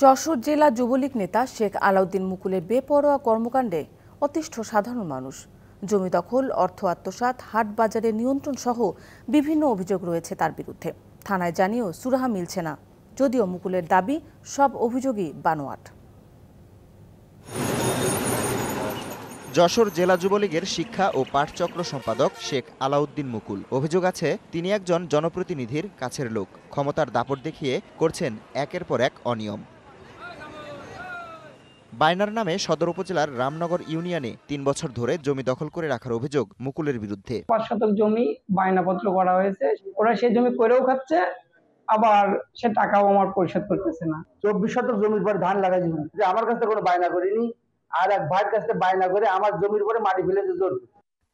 যশোর জেলা যুবলীগ নেতা শেখ আলাউদ্দিন মুকুলের বেপরোয়া কর্মকাণ্ডে অতিষ্ঠ সাধারণ মানুষ। জমি দখল, অর্থ আত্মসাৎ হাট বাজারে নিয়ন্ত্রণ সহ বিভিন্ন অভিযোগ রয়েছে তার বিরুদ্ধে। থানায় জানিয়েও সুরাহা মিলছে না। যদিও মুকুলের দাবি, সব অভিযোগই বানোয়াট। যশোর জেলা যুবলীগের শিক্ষা ও পাঠচক্র সম্পাদক শেখ আলাউদ্দিন মুকুল। অভিযোগ আছে, তিনি একজন জনপ্রতিনিধির কাছের লোক। ক্ষমতার দাপট দেখিয়ে করছেন একের পর এক অনিয়ম। বাইনার নামে সদর উপজেলার রামনগর ইউনিয়নে তিন বছর ধরে জমি দখল করে রাখার অভিযোগ মুকুলের বিরুদ্ধে। পাঁচ শতক জমি বায়নাপত্র করা হয়েছে। ওরা সেই জমি করেও খাচ্ছে আবার সে টাকাও আমার পরিশোধ করতেছে না। চব্বিশ শতক জমির পর ধান লাগাই যে আমার কাছে কোনো বায়না করিনি আর এক ভাইয়ের কাছে বায়না করে আমার জমির পরে মাটি ফেলেছে জোর।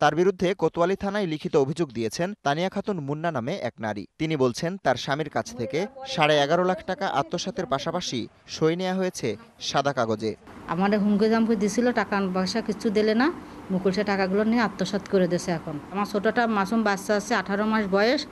তার বিরুদ্ধে কোতোয়ালি থানায় লিখিত অভিযোগ দিয়েছেন তানিয়া খাতুন মুন্না নামে এক নারী। তিনি বলছেন তার স্বামীর কাছ থেকে সাড়ে এগারো লাখ টাকা আত্মসাতের পাশাপাশি সই নেওয়া হয়েছে সাদা কাগজে। আমার হুমকি জামকি দিছিল টাকা পয়সা কিছু দিলে না মুকুল সে টাকাগুলো নিয়ে আত্মসাৎ করে দিয়েছে এখন। আমার ছোটটা মাসুম বাচ্চা আছে আঠারো মাস বয়স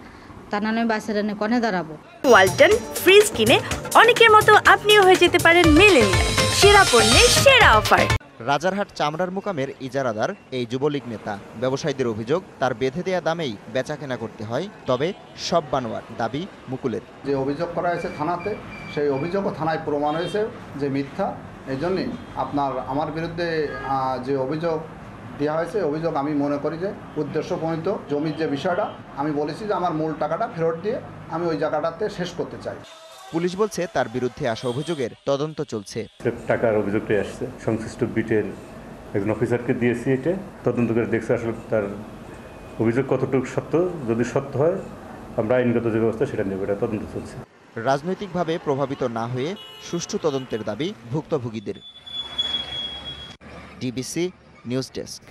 তার নামে বাচ্চারা নিয়ে কনে দাঁড়াবো। ওয়ালটন ফ্রিজ কিনে অনেকের মতো আপনিও হয়ে যেতে পারেন মেলেনিয়া সেরা পণ্যের সেরা অফার। রাজারহাট চামড়ার মোকামের ইজারাদার এই যুবলীগ নেতা। ব্যবসায়ীদের অভিযোগ, তার বেঁধে দেয়া দামেই বেচাকেনা করতে হয়, তবে সব বানোয়ার দাবি মুকুলের। যে অভিযোগ করা হয়েছে থানাতে, সেই অভিযোগও থানায় প্রমাণ হয়েছে যে মিথ্যা। এই জন্যে আপনার, আমার বিরুদ্ধে যে অভিযোগ দেওয়া হয়েছে অভিযোগ আমি মনে করি যে উদ্দেশ্যপ্রণীত জমির যে বিষয়টা, আমি বলেছি যে আমার মূল টাকাটা ফেরত দিয়ে আমি ওই জায়গাটাতে শেষ করতে চাই। পুলিশ বলছে তার বিরুদ্ধে আসা অভিযোগের তদন্ত চলছে। টাকার অভিযোগটাই আসছে। সংশ্লিষ্ট বিটের একজন অফিসারকে দিয়েছি এটা। তদন্ত করে দেখছে আসলে তার অভিযোগ কতটুকু সত্য। যদি সত্য হয় আমরা আইনগত যে ব্যবস্থা সেটা নেব এটা তদন্ত চলছে। রাজনৈতিকভাবে প্রভাবিত না হয়ে সুষ্ঠু তদন্তের দাবি ভুক্তভোগীদের। DBC news desk.